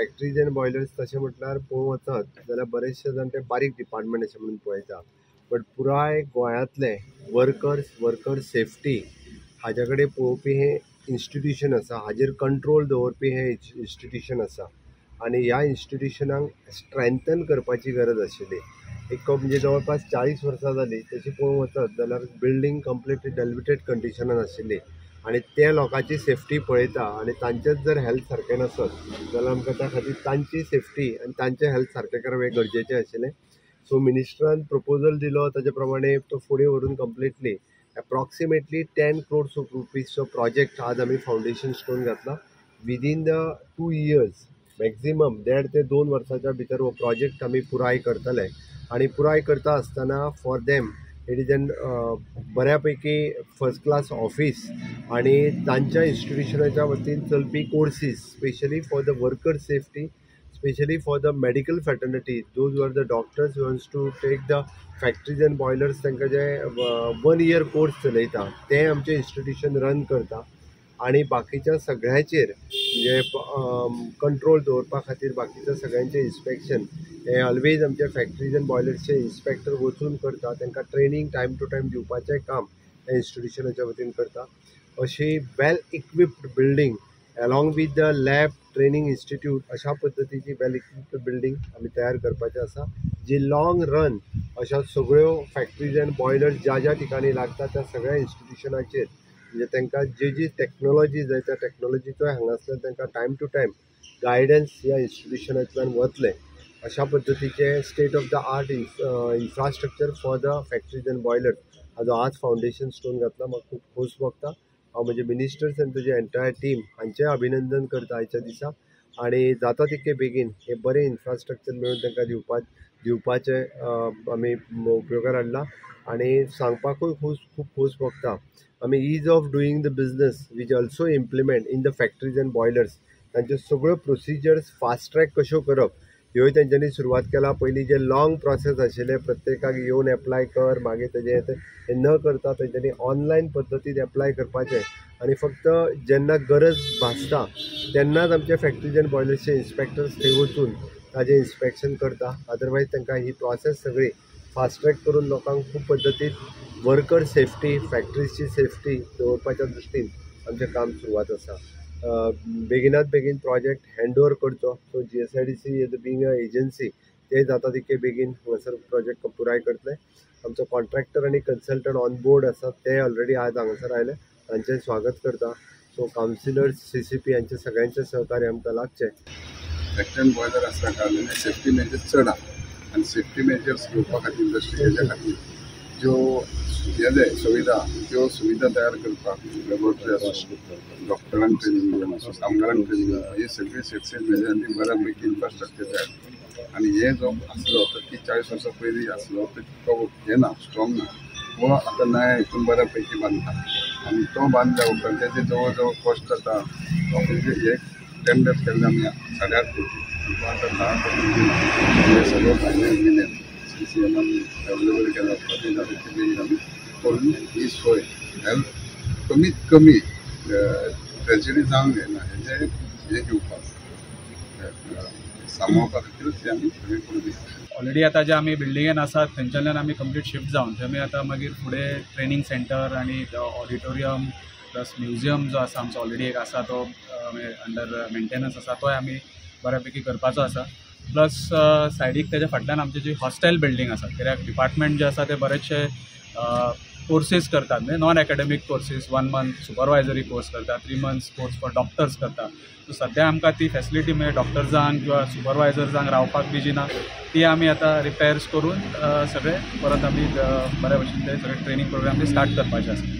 Factories and boilers तशें म्हटल्यार पळोवंक वचत जाल्यार बरेचशे जाण ते बारीक डिपार्टमेंट अशें म्हणून पळयता बट पुराय गोंयांतले वर्कर्स वर्कर सेफ्टी हाजे कडेन पळोवपी हें इन्स्टिट्यूशन आसा हाजेर कंट्रोल दवरपी हें इन्स्टिट्यूशन आसा आनी ह्या इन्स्टिट्युशनांक स्ट्रेंथन करपाची गरज आशिल्ली एक म्हणजे जवळ पास चाळीस वर्सां जालीं तशी पळोवंक वचत जाल्यार बिल्डींग कंप्लीट डेलिबिटेड कंडिशनान आशिल्ली आनी ते लोकांची सेफ्टी पळयता आनी तांचेच जर हेल्थ सारकें नसत जाल्यार आमकां त्या खातीर तांची सेफ्टी आनी तांचें हेल्थ सारकें करप हें गरजेचें आशिल्लें सो मिनिस्टरान प्रपोजल दिलो ताचे प्रमाणे तो फुडें व्हरून completely approximately ten crores of रुपीजचो project आज आमी फावंडेशन स्टोन घातला. Within the two years maximum देड ते दोन वर्साच्या भितर हो प्रोजेक्ट आमी पुराय करतले. आनी पुराय करता आसतना for them it is an बऱ्या पैकी फर्स्ट क्लास ऑफिस आनी तांच्या इन्स्टिट्यूशनाच्या वतीन चलपी courses specially for the worker safety specially for the medical fraternity those were the doctors once to take the factories and boilers तांकां जे वन इयर कोर्स चलयता ते आमचें इन्स्टिट्यूशन रन करता आनी बाकीच्या सगळ्याचेर म्हणजे कंट्रोल दवरपा खातीर बाकीच्या सगळ्यांचें इन्स्पेक्शन हे ऑलवेज आमच्या फॅक्टरीज एंड बॉयलर्सचे इन्स्पेक्टर वचून करता तांकां ट्रेनींग टायम टू टायम दिवपाचें काम हे इन्स्टिट्यूशनाच्या वतीन करता अशी well equipped building along with the lab training institute अशा पद्दतीची वेल इक्विप्ड बिल्डींग आमी तयार करपाचें आसा जी लाँग रन अशा सगळ्यो फॅक्टरीज एंड बॉयलर्स ज्या ज्या ठिकाणी लागता त्या सगळ्या इन्स्टिट्यूशनाचेर म्हणजे तांकां जी जी टॅक्नोलॉजी जाय त्या टॅक्नोलॉजीचोय हांगासर तांकां टायम टू टायम गायडन्स ह्या इन्स्टिट्यूशनांतल्यान वतले. अशा पद्दतीचे state of the art infrastructure for the factories and boilers हाजो आज फावंडेशन स्टोन घातला म्हाका खूब खोस भोगता हांव म्हणजे मिनिस्टर्स आनी तुजे एंटायर टीम हांचें अभिनंदन करता आयच्या दिसा. आनी जाता तितके बेगीन हे बरें इन्फ्रास्ट्रक्चर मेळून तांकां दिवपा दिवपाचे आमी उपयोगार हाडला आनी सांगपाकूय खूब खूब खोस भोगता आमी ease of doing the business which also implement in the factories and boilers तांच्यो सगळ्यो प्रोसिजर्स फास्ट ट्रॅक कश्यो करप ह्योय तेंच्यांनी सुरवात केला. पयलीं जे लाँग प्रोसेस आशिल्ले प्रत्येकाक येवन एप्लाय कर मागीर तेजें हें न करता तेंच्यांनी ऑनलायन पद्दतीन एप्लाय करपाचें. आनी फक्त जेन्ना गरज भासता तेन्नाच आमचे फॅक्टरीज एंड बॉयलर्सचे इन्स्पेक्टर्स थंय वचून ताजें इन्स्पेक्शन करता. अदरवायज तांकां ही प्रोसेस सगळी फास्ट ट्रॅक करून लोकांक खूब पद्दतीन वर्कर सेफ्टी फॅक्टरीजची सेफ्टी दवरपाच्या दृश्टीन आमचें काम सुरवात आसा बेगिनात बेगीन प्रोजेक्ट हँड ओवर करचो so G S I D C as being a agency ते जाता तितके बेगीन हांगासर प्रोजेक्ट पुराय करतले आमचो कॉन्ट्रॅक्टर आनी कन्सल्टंट ऑन बोर्ड आसा ते ऑलरेडी आज हांगासर आयले तांचें स्वागत करता. So councillors C C P हांचे सगळ्यांचे सहकार्य आमकां लागचें फॅक्टरी बॉयलर आसल्या कारणान सेफ्टी मेजर्स चड आहा. आनी सेफ्टी मेजर्स घेवपा खातीर इंडस्ट्रीच्या खातीर ज्यो येले सुविधा त्यो सुविधा तयार करपाक लॅबोरेटरी आसूं डॉक्टरांक ट्रेनींग दिवन आसूं कामगारांक ट्रेनींग दिवन ही सगळी सेफ्टी मेजरांनी बऱ्या पैकी इन्फ्रास्ट्रक्चर तयार आनी हे जो आसलो तो ती चाळीस वर्सां पयलीं आसलो तो तितको हे ना स्ट्रॉंग ना हो आतां नया हितून बऱ्या पैकी बांदता आणि तो बांदल्या उपरांत त्याचे जवळ जवळ कॉस्ट जाता म्हणजे एक टेंडर केल्ले आमी साडे आठ कोटी तो आतां धा कोटी हे सगळो फायनल मिलियन सी सी एमान अवेलेबल केला प्रती जाता आमी करून ही सोय हेल्थ कमीत कमी ट्रेजडी जावंक जायना हेजे हे घेवपाक सांबाळपा खातीरच हे आमी सगळे करून दिता ऑलरेडी आता जे आमी बिल्डिंगेन आसात थंयच्यान आमी कंप्लीट शिफ्ट जावन थंय आमी आतां मागीर फुडें ट्रेनींग सेंटर आनी ऑडिटोरियम प्लस म्युजियम जो आसा आमचो ऑलरेडी एक आसा तो अंडर मेंटेनन्स आसा तोय आमी बऱ्या पैकी करपाचो आसा प्लस सायडीक तेज्या फाटल्यान आमची जी हॉस्टेल बिल्डींग आसा कित्याक डिपार्टमेंट जे आसा ते बरेचशे कोर्सीस करतात. म्हणजे non academic courses one month supervisory course करतात three months course for doctors करतात. सो सध्या आमकां ती फॅसिलिटी म्हणजे डॉक्टर्सांक किंवा सुपरवायझर्सांक रावपाक बी जी ना ती आमी आतां रिपेर्स करून सगळे परत आमी बऱ्या भशेन ते सगळे ट्रेनींग प्रोग्राम ते स्टार्ट करपाचे आसा